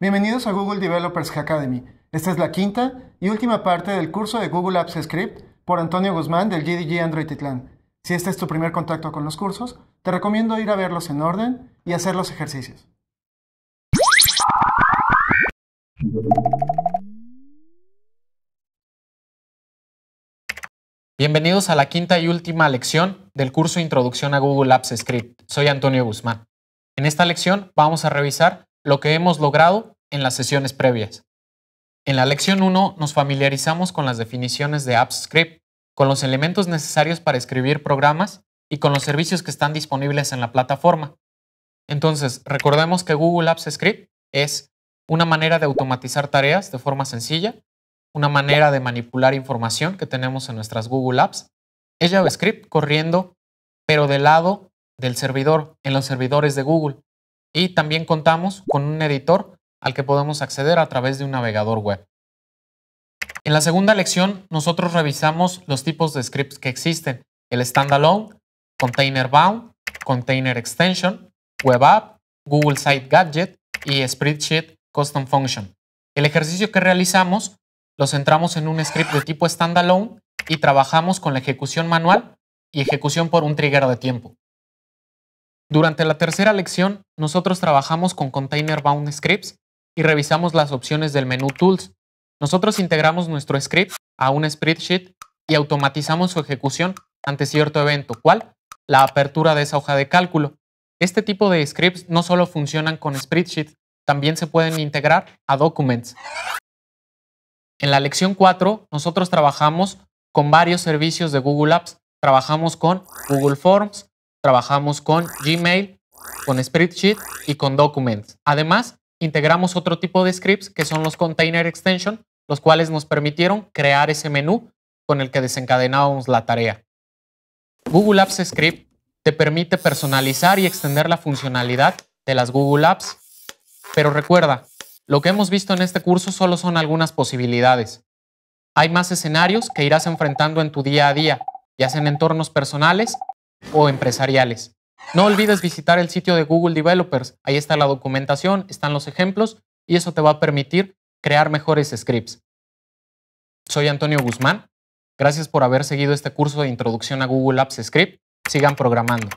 Bienvenidos a Google Developers Academy. Esta es la quinta y última parte del curso de Google Apps Script por Antonio Guzmán del GDG Android Titlán. Si este es tu primer contacto con los cursos, te recomiendo ir a verlos en orden y hacer los ejercicios. Bienvenidos a la quinta y última lección del curso Introducción a Google Apps Script. Soy Antonio Guzmán. En esta lección vamos a revisar lo que hemos logrado en las sesiones previas. En la lección 1 nos familiarizamos con las definiciones de Apps Script, con los elementos necesarios para escribir programas y con los servicios que están disponibles en la plataforma. Entonces, recordemos que Google Apps Script es una manera de automatizar tareas de forma sencilla una manera de manipular información que tenemos en nuestras Google Apps. Es JavaScript corriendo, pero del lado del servidor, en los servidores de Google. Y también contamos con un editor al que podemos acceder a través de un navegador web. En la segunda lección, nosotros revisamos los tipos de scripts que existen, el standalone, container bound, container extension, web app, Google Site Gadget y Spreadsheet Custom Function. El ejercicio que realizamos lo centramos en un script de tipo standalone y trabajamos con la ejecución manual y ejecución por un trigger de tiempo. Durante la tercera lección, nosotros trabajamos con Container Bound Scripts y revisamos las opciones del menú Tools. Nosotros integramos nuestro script a un spreadsheet y automatizamos su ejecución ante cierto evento, ¿cuál? La apertura de esa hoja de cálculo. Este tipo de scripts no solo funcionan con spreadsheet, también se pueden integrar a documents. En la lección 4, nosotros trabajamos con varios servicios de Google Apps. Trabajamos con Google Forms, trabajamos con Gmail, con Spreadsheet y con Documents. Además, integramos otro tipo de scripts que son los Container Extension, los cuales nos permitieron crear ese menú con el que desencadenábamos la tarea. Google Apps Script te permite personalizar y extender la funcionalidad de las Google Apps. Pero recuerda, lo que hemos visto en este curso solo son algunas posibilidades. Hay más escenarios que irás enfrentando en tu día a día, ya sea en entornos personales o empresariales. No olvides visitar el sitio de Google Developers. Ahí está la documentación, están los ejemplos y eso te va a permitir crear mejores scripts. Soy Antonio Guzmán. Gracias por haber seguido este curso de introducción a Google Apps Script. Sigan programando.